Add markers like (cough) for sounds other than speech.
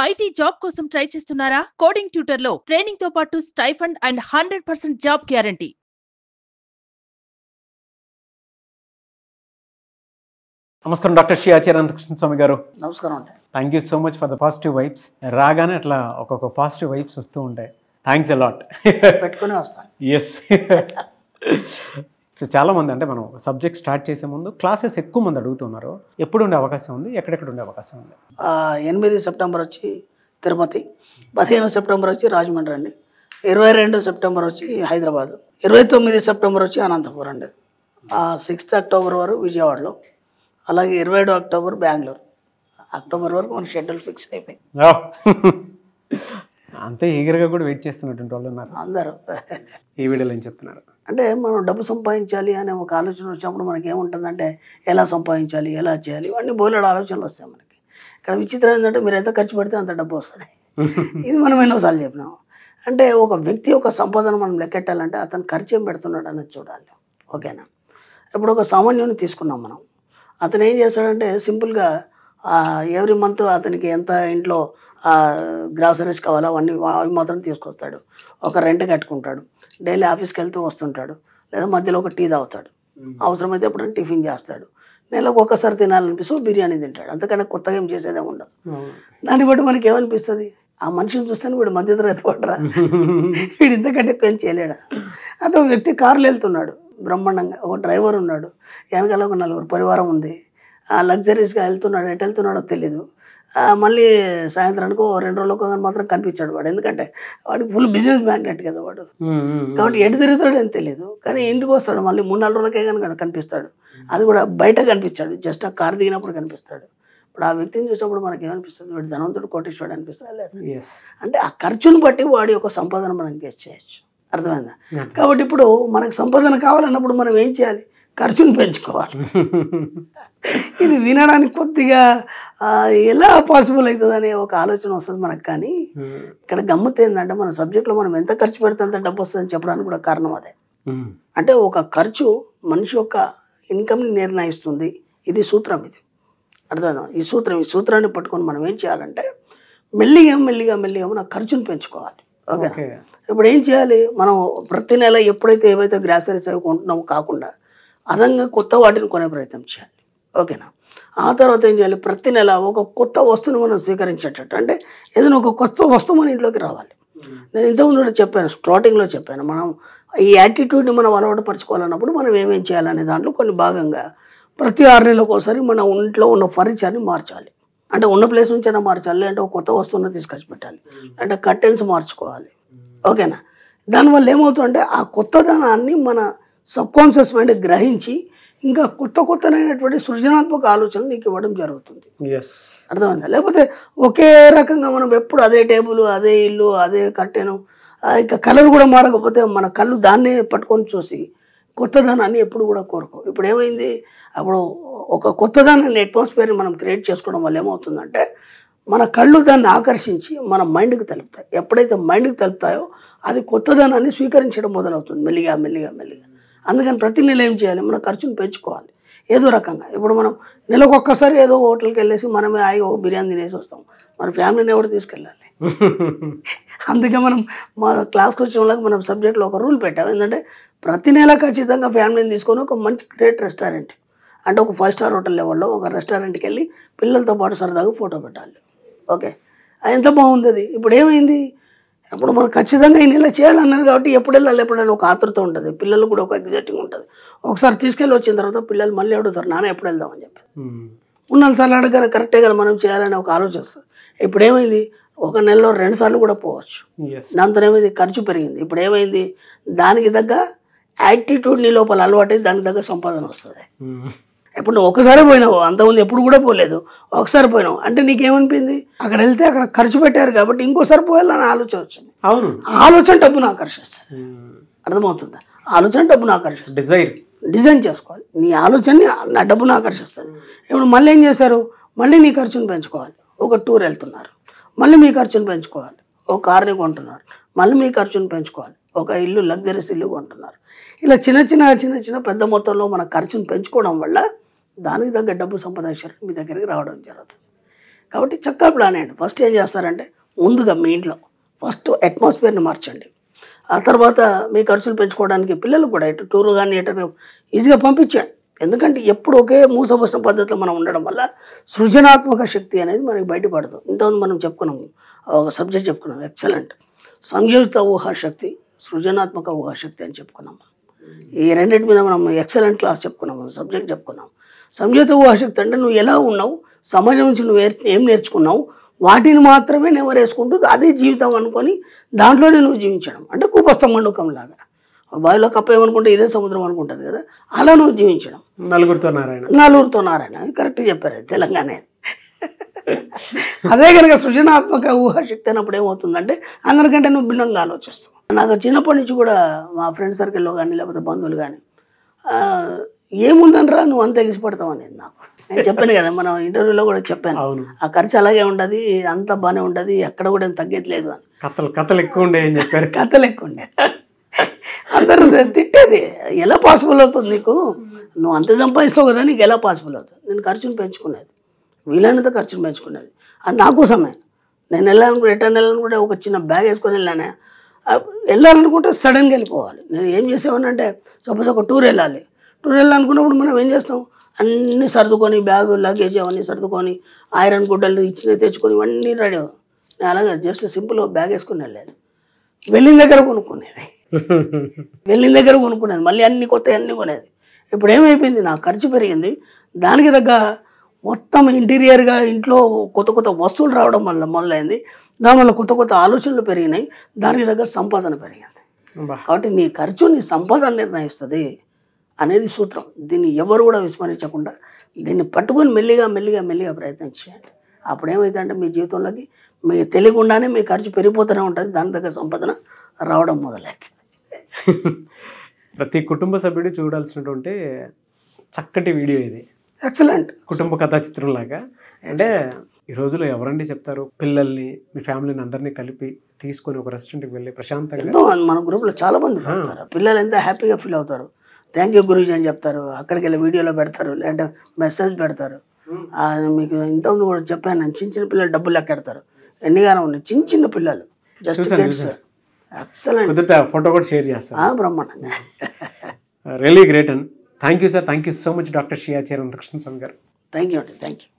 IT job కోసం try చేస్తున్నారా? Coding ట్యూటర్లో ట్రైనింగ్తో పాటు stipend and hundred percent job guarantee. నమస్కారం డాక్టర్ శ్రీ ఆచార్య అనంతకృష్ణ స్వామి గారు. నమస్కారం అండి. Thank you so much for the positive vibes రాగానే అట్లా ఒక్కొక్క పాజిటివ్ వైబ్స్ వస్తూ ఉంటాయి. థ్యాంక్స్ అలాట్ పెట్టుకునే వస్తాను. ఎస్ (laughs) సో చాలామంది అంటే మనం సబ్జెక్ట్ స్టార్ట్ చేసే ముందు క్లాసెస్ ఎక్కువ మంది అడుగుతున్నారు. ఎప్పుడు ఉండే అవకాశం ఉంది? ఎక్కడెక్కడ ఉండే అవకాశం ఉంది? ఎనిమిది సెప్టెంబర్ వచ్చి తిరుపతి పదిహేను సెప్టెంబర్ వచ్చి రాజమండ్రి అండి ఇరవై రెండు సెప్టెంబర్ వచ్చి హైదరాబాద్ ఇరవై తొమ్మిది సెప్టెంబర్ వచ్చి అనంతపురం అండి. సిక్స్త్ అక్టోబర్ వరకు విజయవాడలో అలాగే ఇరవై అక్టోబర్ బెంగళూరు. అక్టోబర్ వరకు మన షెడ్యూల్ ఫిక్స్ అయిపోయి Oh. అంతే ఈగర్గా కూడా వెయిట్ చేస్తున్నటువంటి వాళ్ళు ఉన్నారు. అందరూ. ఈ వీడియోలో ఏం చెప్తున్నారు? అంటే మనం డబ్బు సంపాదించాలి అనే ఒక ఆలోచన వచ్చినప్పుడు మనకి ఏముంటుందంటే ఎలా సంపాదించాలి ఎలా చేయాలి ఇవన్నీ బోలెడు ఆలోచనలు వస్తాయి మనకి. ఇక్కడ విచిత్రం ఏంటంటే మీరు ఎంత ఖర్చు పెడితే అంత డబ్బు వస్తుంది. ఇది మనం ఎన్నోసార్లు చెప్పినాం. అంటే ఒక వ్యక్తి యొక్క సంపదను మనం లెక్కెట్టాలంటే అతను ఖర్చు ఏం పెడుతున్నాడు అనేది చూడాలి. ఓకేనా? ఇప్పుడు ఒక సామాన్యుని తీసుకున్నాం మనం. అతను ఏం చేస్తాడంటే సింపుల్గా ఎవ్రీ మంత్ అతనికి ఎంత ఇంట్లో గ్రాసరీస్ కావాలో అవన్నీ అవి మాత్రం తీసుకొస్తాడు. ఒక రెంట్ కట్టుకుంటాడు. డైలీ ఆఫీస్కి వెళ్తూ వస్తుంటాడు. లేదా మధ్యలో ఒక టీ తాగుతాడు. అవసరమైతే ఎప్పుడైనా టిఫిన్ చేస్తాడు. నెలకు ఒక్కసారి తినాలనిపిస్తే బిర్యానీ తింటాడు. అంతకన్నా కొత్తగా ఏం చేసేదే ఉండదు. దాన్ని బట్టి మనకి ఏమనిపిస్తుంది ఆ మనిషిని చూస్తేనే వీడు మధ్యతరగతి పడరా? (laughs) వీడు ఇంతకంటే ఎక్కువ ఏం చేయలేడా? అదే ఒక వ్యక్తి కారులో వెళ్తున్నాడు. బ్రహ్మాండంగా ఒక డ్రైవర్ ఉన్నాడు. వెనకాల ఒక నలుగురు పరివారం ఉంది. ఆ లగ్జరీస్గా వెళ్తున్నాడు ఎటు వెళ్తున్నాడో తెలీదు. మళ్ళీ సాయంత్రానికి రెండు రోజులకు మాత్రం కనిపించాడు వాడు. ఎందుకంటే వాడికి ఫుల్ బిజినెస్ మ్యాగ్నెట్ కదా వాడు. కాబట్టి ఎటు తిరుగుతాడో అని తెలియదు కానీ ఇంటికి వస్తాడు మళ్ళీ మూడు నాలుగు రోజులకే కనుక కనిపిస్తాడు. అది కూడా బయట కనిపించాడు. జస్ట్ ఆ కారు దిగినప్పుడు కనిపిస్తాడు. ఇప్పుడు ఆ వ్యక్తిని చూసినప్పుడు మనకి ఏమనిపిస్తుంది? వీడు ధనవంతుడు కోటేశ్వరుడు అనిపిస్తుంది లేదు? అంటే ఆ ఖర్చును బట్టి వాడి యొక్క సంపాదన మనం గెస్ చేయొచ్చు. అర్థమైందా? కాబట్టి ఇప్పుడు మనకు సంపాదన కావాలన్నప్పుడు మనం ఏం చేయాలి? ఖర్చును పెంచుకోవాలి. ఇది వినడానికి కొద్దిగా ఎలా పాసిబుల్ అవుతుంది అనే ఒక ఆలోచన వస్తుంది మనకు కానీ ఇక్కడ గమ్మత్ ఏంటంటే మన సబ్జెక్ట్లో మనం ఎంత ఖర్చు పెడితే అంత డబ్బు వస్తుందని చెప్పడానికి కూడా కారణం అదే. అంటే ఒక ఖర్చు మనిషి యొక్క ఇన్కమ్ని నిర్ణయిస్తుంది. ఇది సూత్రం ఇది. అర్థం ఈ సూత్రం ఈ సూత్రాన్ని పట్టుకొని మనం ఏం చేయాలంటే మెల్లిగా మెల్లిగా మెల్లిగా మన ఖర్చును పెంచుకోవాలి. ఓకే. ఇప్పుడు ఏం చేయాలి? మనం ప్రతి నెల ఎప్పుడైతే ఏవైతే గ్రాసరీస్ అవి కొంటున్నామో కాకుండా అదనంగా కొత్త వాటిని కొనే ప్రయత్నం చేయాలి. ఓకేనా? ఆ తర్వాత ఏం చేయాలి? ప్రతి నెల ఒక కొత్త వస్తువును మనం స్వీకరించేటట్టు అంటే ఏదైనా ఒక కొత్త వస్తువు మన ఇంట్లోకి రావాలి. నేను ఇంతకుముందు కూడా చెప్పాను స్టార్టింగ్లో చెప్పాను మనం ఈ యాటిట్యూడ్ని మనం అలవాటు పరచుకోవాలన్నప్పుడు మనం ఏమేం చేయాలనే దాంట్లో కొన్ని భాగంగా ప్రతి ఆరు నెలలకు ఒకసారి మన ఇంట్లో ఉన్న ఫర్నిచర్ని మార్చాలి. అంటే ఉన్న ప్లేస్ నుంచి అయినా మార్చాలి అంటే ఒక కొత్త వస్తువుని తీసుకొచ్చి పెట్టాలి. అంటే కర్టెన్స్ మార్చుకోవాలి. ఓకేనా? దానివల్ల ఏమవుతుందంటే ఆ కొత్తదనాన్ని మన సబ్కాన్షియస్ మైండ్ గ్రహించి ఇంకా కొత్త కొత్తనైనటువంటి సృజనాత్మక ఆలోచనలు నీకు ఇవ్వడం జరుగుతుంది. అర్థమైందా? లేకపోతే ఒకే రకంగా మనం ఎప్పుడు అదే టేబుల్ అదే ఇల్లు అదే కట్టెను ఇంకా కలర్ కూడా మారకపోతే మన కళ్ళు దాన్నే పట్టుకొని చూసి కొత్తదనాన్ని ఎప్పుడు కూడా కోరుకో ఇప్పుడు ఏమైంది? అప్పుడు ఒక కొత్తదనాన్ని అట్మాస్ఫియర్ని మనం క్రియేట్ చేసుకోవడం వల్ల ఏమవుతుందంటే మన కళ్ళు దాన్ని ఆకర్షించి మన మైండ్కి తెలుపుతాయి. ఎప్పుడైతే మైండ్కి తెలుపుతాయో అది కొత్తదనాన్ని స్వీకరించడం మొదలవుతుంది మెల్లిగా మెల్లిగా మెల్లిగా. అందుకని ప్రతి నెల ఏం చేయాలి? మన ఖర్చును పెంచుకోవాలి. ఏదో రకంగా. ఇప్పుడు మనం నెలకు ఒక్కసారి ఏదో హోటల్కి వెళ్ళేసి మనమే ఆగి ఒక బిర్యానీ తినేసి వస్తాం. మన ఫ్యామిలీని ఎవరు తీసుకెళ్ళాలి? (laughs) అందుకే మనం మా క్లాస్కి వచ్చిన వాళ్ళకి మనం సబ్జెక్ట్లో ఒక రూల్ పెట్టాం. ఏంటంటే ప్రతి నెల ఖచ్చితంగా ఫ్యామిలీని తీసుకొని ఒక మంచి గ్రేట్ రెస్టారెంట్ అంటే ఒక ఫైవ్ స్టార్ హోటల్ లెవెల్లో ఒక రెస్టారెంట్కి వెళ్ళి పిల్లలతో పాటు సరదాగా ఫోటో పెట్టాలి. ఓకే అది ఎంత బాగుంది అది? ఇప్పుడు ఏమైంది? అప్పుడు మనం ఖచ్చితంగా ఈ నెల చేయాలన్నారు కాబట్టి ఎప్పుడు వెళ్ళాలి? ఎప్పుడైనా ఒక ఆతృత ఉంటుంది. పిల్లలు కూడా ఒక ఎగ్జైటింగ్ ఉంటుంది. ఒకసారి తీసుకెళ్ళి వచ్చిన తర్వాత పిల్లలు మళ్ళీ అడుగుతారు నాన్న ఎప్పుడు వెళ్దామని చెప్పి. మూడు సార్లు అడగానే కరెక్టే కదా మనం చేయాలని ఒక ఆలోచన వస్తుంది. ఇప్పుడు ఏమైంది? ఒక నెలలో రెండు సార్లు కూడా పోవచ్చు. దాంతో ఏమైంది? ఖర్చు పెరిగింది. ఇప్పుడు ఏమైంది? దానికి తగ్గ యాటిట్యూడ్ నీ లోపల అలవాటు దానికి తగ్గ సంపాదన వస్తుంది. ఇప్పుడు నువ్వు ఒకసారి పోయినావు అంతకుముందు ఎప్పుడు కూడా పోలేదు. ఒకసారి పోయినావు. అంటే నీకేమనిపింది? అక్కడ వెళ్తే అక్కడ ఖర్చు పెట్టారు కాబట్టి ఇంకోసారి పోయాలని ఆలోచన వచ్చింది. అవును. ఆలోచన డబ్బును ఆకర్షిస్తుంది. అర్థమవుతుందా? ఆలోచన డబ్బును ఆకర్షిస్తుంది. డిజైర్ డిజైన్ చేసుకోవాలి. నీ ఆలోచనని నా డబ్బును ఆకర్షిస్తుంది. ఇప్పుడు మళ్ళీ ఏం చేశారు? మళ్ళీ నీ ఖర్చును పెంచుకోవాలి. ఒక టూర్ వెళ్తున్నారు. మళ్ళీ మీ ఖర్చును పెంచుకోవాలి. ఒక కార్ని కొంటున్నారు. మళ్ళీ మీ ఖర్చును పెంచుకోవాలి. ఒక ఇల్లు లగ్జరీస్ ఇల్లు కొంటున్నారు. ఇలా చిన్న చిన్న చిన్న చిన్న పెద్ద మొత్తంలో మన ఖర్చును పెంచుకోవడం వల్ల దానికి తగ్గ డబ్బు సంపాదించారు మీ దగ్గరికి రావడం జరుగుతుంది. కాబట్టి చక్కగా ప్లాన్ అయ్యండి ఫస్ట్ ఏం చేస్తారంటే ముందుగా మీ ఇంట్లో ఫస్ట్ అట్మాస్ఫియర్ని మార్చండి. ఆ తర్వాత మీ ఖర్చులు పెంచుకోవడానికి పిల్లలు కూడా ఇటు టూర్ కానీ ఎటు ఈజీగా పంపించండి ఎందుకంటే ఎప్పుడు ఒకే మూసపోసిన పద్ధతిలో మనం ఉండడం వల్ల సృజనాత్మక శక్తి అనేది మనకి బయటపడుతుంది ఇంతకుముందు మనం చెప్పుకున్నాము ఒక సబ్జెక్ట్ చెప్పుకున్నాం ఎక్సలెంట్. సంయుక్త ఊహాశక్తి సృజనాత్మక ఊహాశక్తి అని చెప్పుకున్నాము ఈ రెండింటి మీద మనం ఎక్సలెంట్ క్లాస్ చెప్పుకున్నాము సబ్జెక్ట్ చెప్పుకున్నాం. సంయోజిత ఊహాశక్తి అంటే నువ్వు ఎలా ఉన్నావు? సమాజం నుంచి నువ్వు ఏం నేర్చుకున్నావు? వాటిని మాత్రమే నెవరేసుకుంటూ అదే జీవితం అనుకొని దాంట్లోనే నువ్వు జీవించడం. అంటే కూపస్తంభండుకం లాగా. బావిలో కప్ప ఏమనుకుంటే ఇదే సముద్రం అనుకుంటుంది కదా అలా నువ్వు జీవించడం. నలుగురితో నారాయణ. నలుగురితో నారాయణ. అది కరెక్ట్ చెప్పారు తెలంగాణ. అదే కనుక సృజనాత్మక ఊహాశక్తి అన్నప్పుడు ఏమవుతుందంటే అందరికంటే నువ్వు భిన్నంగా ఆలోచిస్తావు. నాకు చిన్నప్పటి నుంచి కూడా మా ఫ్రెండ్ సర్కిల్లో కానీ లేకపోతే బంధువులు కానీ ఏముందనరా నువ్వు అంత ఎగిసిపడతావు అనేది నాకు. నేను చెప్పాను కదా మనం ఇంటర్వ్యూలో కూడా చెప్పాను. ఆ ఖర్చు అలాగే ఉండదు అంత బాగానే ఉండదు ఎక్కడ కూడా ఏం తగ్గేది లేదు అని. కథలు కథలు ఎక్కువ ఉండే అని చెప్పారు. కథలు ఎక్కువ ఉండే. అందరూ తిట్టేది ఎలా పాసిబుల్ అవుతుంది నీకు? నువ్వు అంత సంపాదిస్తావు కదా నీకు ఎలా పాసిబుల్ అవుతుంది? నేను ఖర్చును పెంచుకునేది. వీలైనంత ఖర్చును పెంచుకునేది. అది నా కోసమే. నేను వెళ్ళాలనుకుంటే రిటర్న్ వెళ్ళాలనుకుంటే ఒక చిన్న బ్యాగ్ వేసుకొని వెళ్ళానే. వెళ్ళాలనుకుంటే సడన్గా వెళ్ళిపోవాలి. నేను ఏం చేసేవానంటే సపోజ్ ఒక టూర్ వెళ్ళాలి. టూర్ వెళ్ళాలనుకున్నప్పుడు మనం ఏం చేస్తాం? అన్నీ సర్దుకొని బ్యాగ్ లగేజ్ అవన్నీ సర్దుకొని ఐరన్ గుడ్డలు ఇచ్చినవి తెచ్చుకొని ఇవన్నీ రెడీ. నేను అలాగే జస్ట్ సింపుల్ బ్యాగ్ వేసుకొని వెళ్ళేది వెళ్ళిన దగ్గర కొనుక్కునేది. (laughs) వెళ్ళిన దగ్గర కొనుక్కునేది. మళ్ళీ అన్ని కొత్త అన్ని కొనేది. ఇప్పుడు ఏమైపోయింది? నా ఖర్చు పెరిగింది. దానికి తగ్గ మొత్తం ఇంటీరియర్గా ఇంట్లో కొత్త కొత్త వస్తువులు రావడం వల్ల మొదలైంది. దానివల్ల కొత్త కొత్త ఆలోచనలు పెరిగినాయి. దానికి తగ్గ సంపాదన పెరిగింది. కాబట్టి నీ ఖర్చు నీ సంపాదన నిర్ణయిస్తుంది. అనేది సూత్రం. దీన్ని ఎవరు కూడా విస్మరించకుండా దీన్ని పట్టుకొని మెల్లిగా మెల్లిగా మెల్లిగా ప్రయత్నం చేయండి అప్పుడు ఏమవుతుందంటే మీ జీవితంలోకి మీకు తెలియకుండానే మీ ఖర్చు పెరిగిపోతూనే ఉంటుంది. దాని దగ్గర సంపాదన రావడం మొదలవుతుంది ప్రతి కుటుంబ సభ్యుడు చూడాల్సినటువంటి చక్కటి వీడియో ఇది. ఎక్సలెంట్. కుటుంబ కథా చిత్రం లాగా అంటే ఈ రోజులో ఎవరండి చెప్తారు? పిల్లల్ని మీ ఫ్యామిలీని అందరినీ కలిపి తీసుకొని ఒక రెస్టారెంట్కి వెళ్ళి ప్రశాంతంగా మన గ్రూప్లో చాలా మంది పిల్లలు ఎంత హ్యాపీగా ఫీల్ అవుతారు. థ్యాంక్ యూ గురూజీ అని చెప్తారు. అక్కడికి వెళ్ళి వీడియోలో పెడతారు. లేదంటే మెసేజ్ పెడతారు. ఆ, మీకు ఇంతకుముందు కూడా చెప్పాను నేను చిన్న చిన్న పిల్లలు డబ్బులు లెక్కెడతారు. ఎన్నిగానో ఉన్నాయి? చిన్న చిన్న పిల్లలు. Just kids. ఎక్సలెంట్ ఫోటో కూడా షేర్ చేస్తాను. బ్రహ్మాండంగా. Really great and thank you sir thank you so much doctor Shia Charan Krishna Swamy garu. Thank you అండి థ్యాంక్ యూ